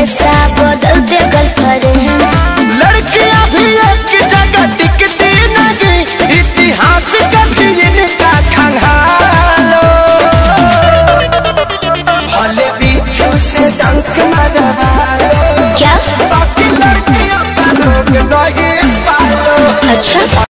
ऐसा बदल गल पर लड़कियाँ भी एक जगह टिकती नहीं इतिहास कभी इनका खंगालो। भले पीछे से डंक मरवा क्या? बाकी लड़कियों का रोक नहीं पालो। अच्छा।